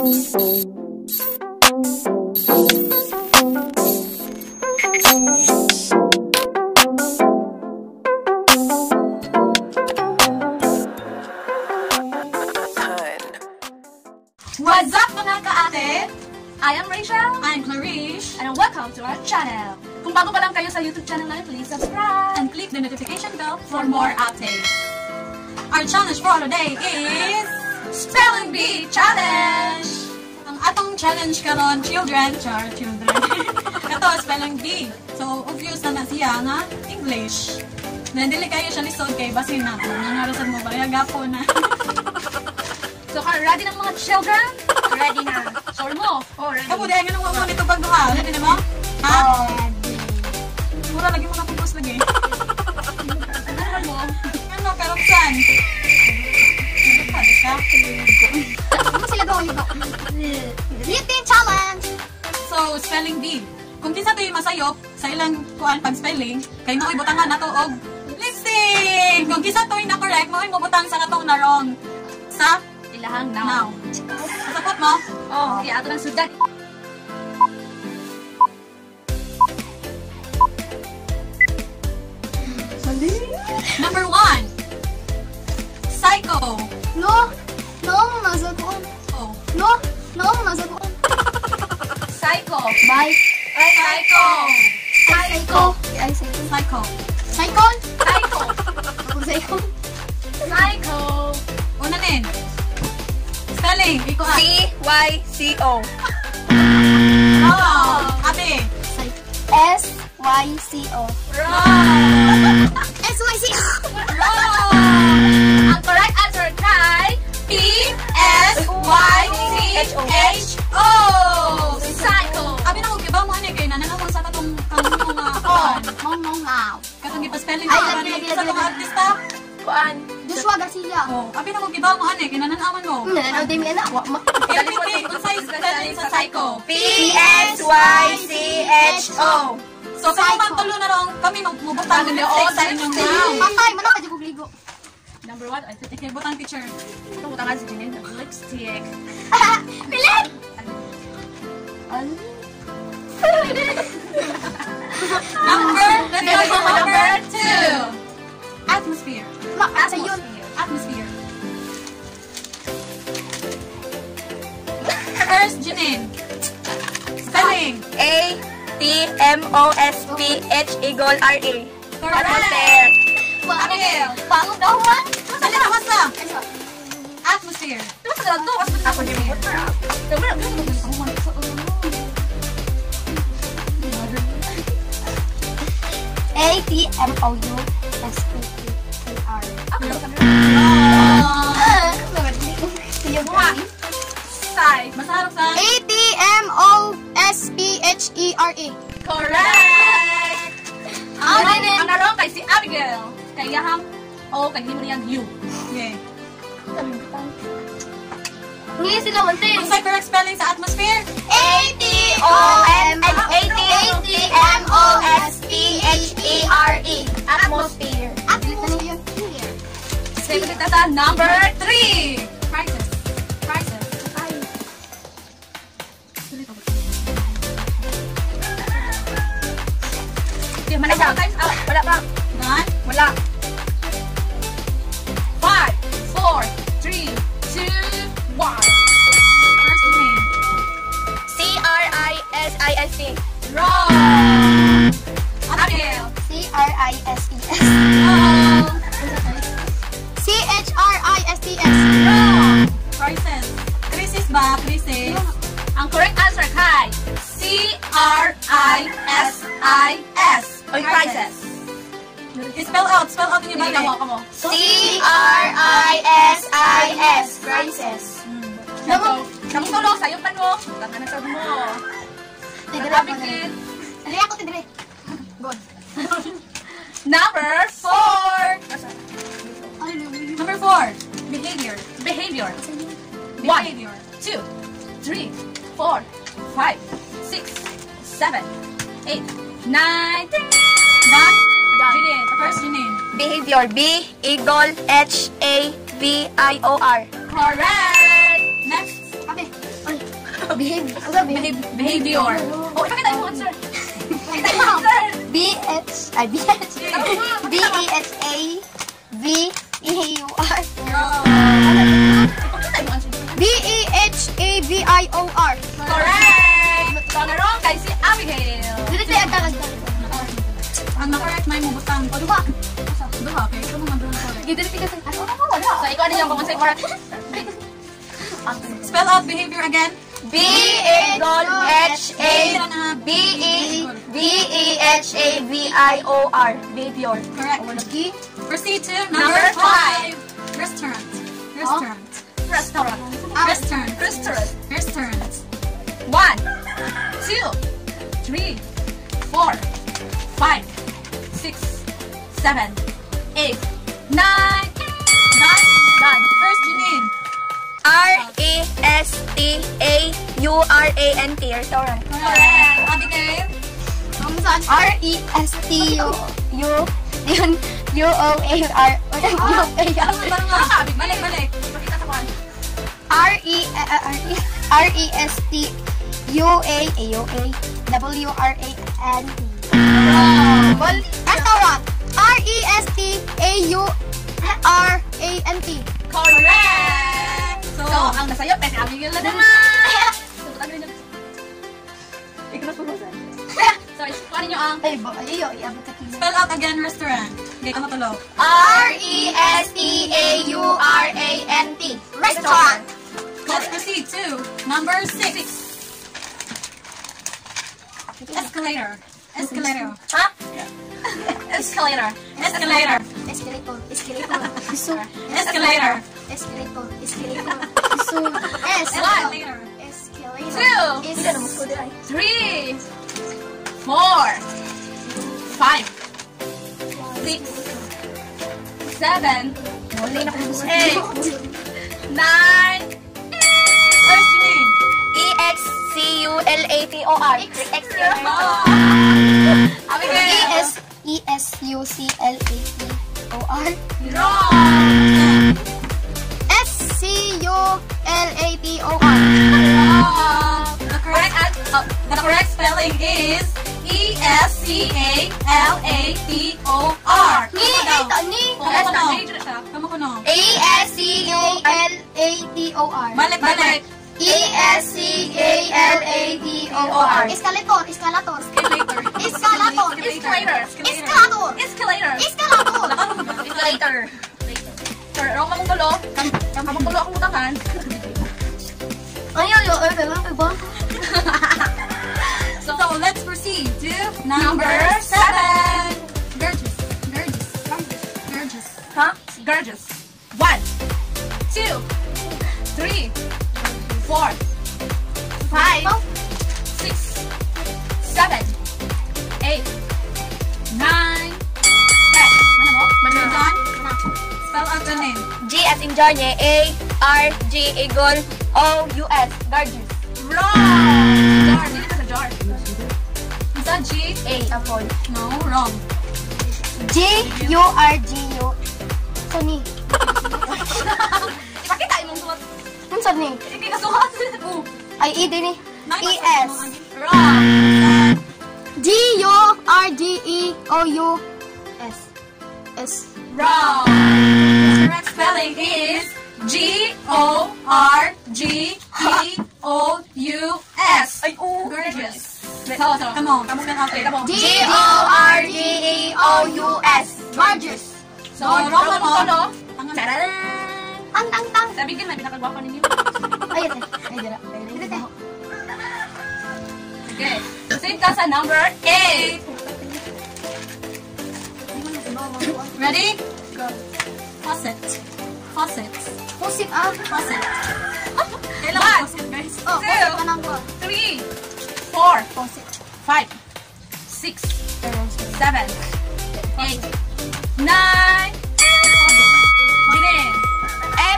What's up mga kaate? I am Rachel, I'm Clarice. and welcome to our channel. Kung bago pa lang kayo sa YouTube channel namin, please subscribe. And click the notification bell for more updates. Our challenge for today is Spelling Bee Challenge! ang atong challenge karon children, char children. Ito spelling bee. So obvious na na siya nga English. Na dili kayo siya lisod kay basin na. Nangarosan mo ba gapo na. So, ka ready ng mga children? Ready na. Sure mo? Oh, ready. Kamu dahil nga nung mo nito pag ha. Ready na mo? Ha? Mura lagi mga pupus lagi. Ano mo? Ano karapsan? Sila doon ito? Written challenge! So, spelling bee. Kung kinsa to yung masayop sa ilang kuan pag spelling, kay mo ibutangan nato og listing. Kung kinsa to yung na correct, mo ibutang sa katong na wrong. Sa Ilahang now. now. Sapot mo? Oh, kaya ato ng sudan. Number one. Psycho. No, no, nasa ko. Oh. No, no, nasa ko. Psycho. Bye. Ay, psycho. Psycho. Ay, psycho. Psycho. Psycho. Psycho. Ako psycho. Psycho. Una din. Spelling. C-Y-C-O. Oh. Ate. S Y C O. Wrong. S Y C O. Wrong. Ang correct answer kay P-S-Y-C-H-O. Psycho. Abi na ko giba mo ani kay nananaw sa katong kanong mga Oh, kuan. mong now. Katong gipa-spelling Ay, ko lagi, sa mga artista. Kuan. Joshua Garcia. Oh, abi na ko giba mo ani kay nananawan mo. Hmm, nananaw din yan na. Wa- ma- LPT, unsay spelling sa psycho. P-S-Y-C-H-O. So kami man tulo na rong kami magbutang ng lipstick sa inyong now. Patay, mana ka. Number one, I think Okay, butang teacher. ito mo tangan si Janine lipstick. Pilit! Number, let's go number two. Atmosphere. Yun. Atmosphere. First, Janine. Spelling. A-T-M-O-S-P-H equal R-A. Correct. Bakit? Pango daw man. Dali na, basta. Atmosphere. Ito sa dalang to, kasi ako din mo. Sabi na, ano mo A T M O U S P H Sai. Masarap sa... E R A. Correct! Ang narong, kay si Abigail. Kay Yaham, o kay hindi mo you. Yeah. Hindi sila munti. Unsay correct spelling sa atmosphere? A T O M A T M O S P H E R E. Atmosphere. Atmosphere. Ulit na number three. Crisis. Crisis. Times up. Wala pa. C-R-I-S-I-S. Oy, crisis. Spell out. Spell out yung bagay. kamo, kamo. C-R-I-S-I-S. Crisis. Kamu, kamu tulong sa iyong pano. Tanga na sa mo. Abigail. Dali ako, tidiri. Good. Number four. Number four. Behavior. Behavior. One, Behavior. two, three, four, five, six, seven, eight, nine, ten. Done? Janine. First, Janine. Behavior. B equal H-A-V-I-O-R. Correct. Next. Ay. behave. Behave? Behavior. Oh, ipakita yung answer. Ipakita yung answer. B-H, ay B-H, B-E-H-A, V-E-U-R, Ipakita yung answer. B-E-H-A-V-I-O-R. Correct! Tangarong kay si Abigail. Dili tayo ang tagad. Ang na-correct na yung butang. O, diba? Duha, okay. Ito mga duha. Gidili tayo sa... Ano ako wala? So, ikaw ano yung kung sa'yo correct? Spell out behavior again. B-E-H-A Ito na. B-E V-E-H-A-V-I-O-R. Behavior. Correct. Lagi. Proceed to Number five. Restaurant. Restaurant. Restaurant. Restaurant. Restaurant. Restaurant. One, two, three, four, five, six, seven, eight, nine, Done. done. First, Janine. R-E-S-T-A-U-R-A-N-T. Restaurant. Correct. Abigail. Ang saan? R-E-S-T-U... U... Yun. U-O-A-R... U-A-R... Balik, balik, balik. Ipakita sa kwan. R-E... R-E... R-E-S-T... U-A... A-U-A... W-R-A-N-T. Well, restaurant. Correct! So, So, ang nasayo, pwede Abigail na naman. Rin yun. So, kuhanin nyo ang Ay, ba? Iabot ka kilo. spell out again restaurant. Okay, ka matulog. R-E-S-T-A-U-R-A-N-T. Restaurant. Let's proceed to number six. Escalator. Escalator. Ha? Escalator. Escalator. Escalator. Escalator. Escalator. Escalator. Escalator. Escalator. Escalator. Two. Three. Four. Five. Six. Seven. Eight. Nine. First, Janine. E-X-C-U-L-A-T-O-R. Oh. Abigail. E-S. E-S-U-C-L-A-T-O-R. Wrong. S-C-U-L-A-T-O-R. Uh, the correct uh, the correct spelling is E S C A L A T O R. Ni, ito, ni. Kuno. Major na siya. Kamu kuno. E-S-C-U-L-A-T-O-R. Balik balik. E E-S-C-A-L-A-T-O-R. Escalator. Escalator. Later. Escalator. Escalator. Escalator. Escalator. Escalator. Escalator. Sir, wrong mamong tulo. Mamong tulo akong butangan. Ay, ay, ay, ay, ay, ba? So let's proceed to number seven. Gorgeous. Gorgeous. Gorgeous. Huh? Gorgeous. One, two, three, four, five, six, seven, eight, nine, ten. Mana mo? You done? Spell out the name. G as in Jarne. A-R-G Eagle O-U-S. Gorgeous. Wrong! Jar, ka sa jar. Is that G? A. Apple. No, wrong. G-U-R-G-U. Saan ni? Ipakita imong suot. Ano saan ni? Hindi ka. Oh, Ay, E din ni. E-S. Wrong! G-U-R-G-E-O-U-S. S. Wrong. The correct spelling is G O R G E O U S. Ay, oo. Gorgeous. So, so, come on, come on, come Ay, tamo. on. G-O-R-G-E-O-U-S. Gorgeous. So, wrong Wrong mo. Tararan! Ang tang tang. Sabi ka na, pinakagwapa ninyo. Ay, ate. Ay, dira. Ay, dira. Okay. Save ka sa number 8. Ready? Go. Faucet. Faucet. Pusik ah. Faucet. One. Kailangan faucet, guys. Oh, Two. pusik ka lang ko. 3, 4, Pusik. 5, 6, 7, 8, 9, Ginin.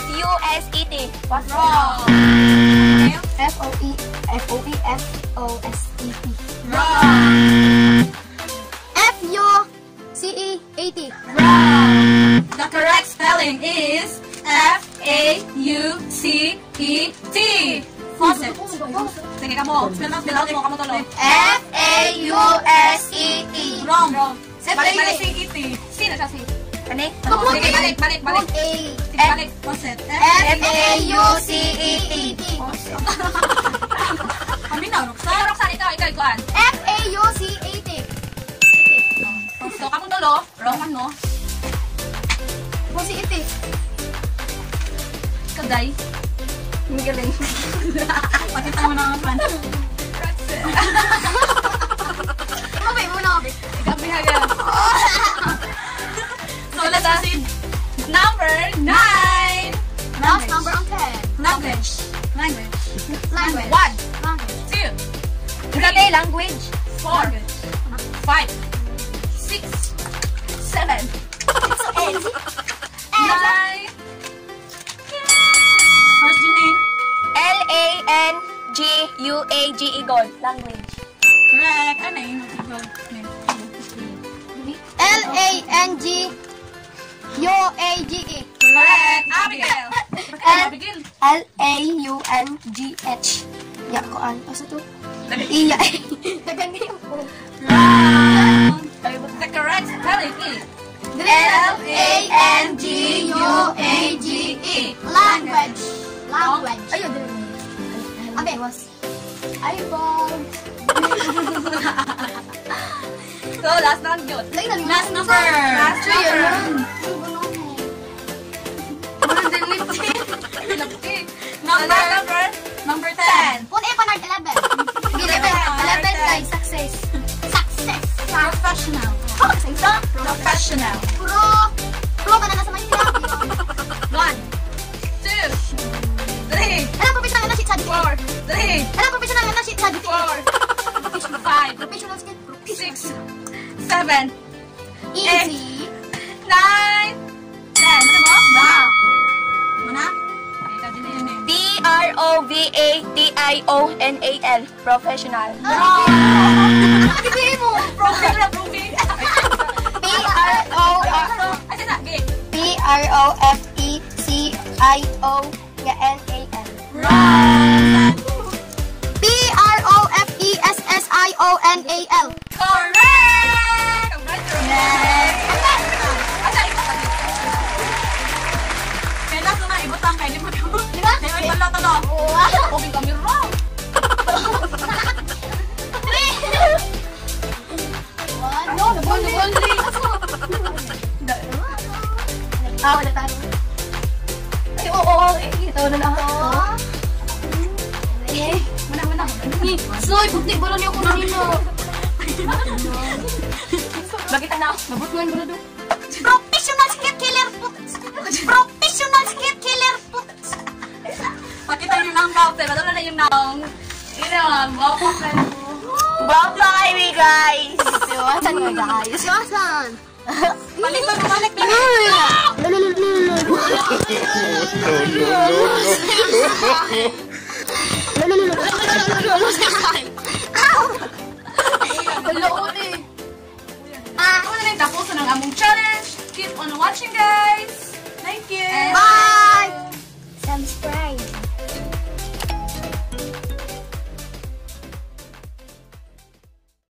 F-U-S-E-T. What's Wrong. Okay. F-O-E. F-O-E-F-O-S-E-T. Wrong. F-U-C-E-A-T. Wrong. The correct spelling is F A U C E T. Faucet. Sige, kamo. Spell out, spell out mo, kamo tulo. F-A-U-S-E-T. Wrong. Set Balik, balik, si Kitty. Sino siya si? Ano? Sige, balik, balik, balik. Sige, balik. Poset. F-A-U-C-E-T. Kami na, Roxanne. Ikaw, ikaw, ikuan. F-A-U-C-A-T. So, kamo tulo. Wrong man mo. U-C-E-T. Kaday. Ang galing. Pakita mo na ang fan. Okay, muna ako. Gabi haga. So, let's proceed. Number nine. Last number on 10. Language. Language. Language. One, Language. two, Grabe, language. four, five, six, seven, nine. First, Janine. L-A-N-G-U-A-G-E, gold. Language. Correct. Ano yun? Name. L-A-N-G U-A-G-E. Correct. Abigail. Abigail. L-A-U-N-G-H. Ya, ko an. Asa to? Iya. Dagan niyo po. The correct spelling is L-A-N-G-U-A-G-E. Language. Language. Ayun, din. Abe, was. iPhone. So, last na yun. Lagi na Last number. Last number. Seven, Easy. nine, ten. Ano mo? Ikaw din na yun eh. P-R-O-V-A-T-I-O-N-A-L. Professional. Bibigay mo. Professional proving. P-R-O. Ay, sige na. Game. P-R-O-F-E-C-I-O. Ya, N-A-L. Wrong. P-R-O-F-E-S-S-I-O-N-A-L. Correct! Wow. Obing kami wrong. No, nabon, nabon, Ah, wala tayo. Ay, oo, oo. Eh, ito na na ako. Eh, Muna, muna. Soy, bukti ba lang ako nanino? Bakit na ako? Nabot man ba doon? Professional skit killer. Professional Number. Pero doon na yung naong. Yun naman, wow, friend mo. Bawag na kayo, guys! Siwasan mo guys. Siwasan. Balik ba? Balik ba? Ah, ako na tapos ng among challenge. Keep on watching, guys. Thank you. Bye.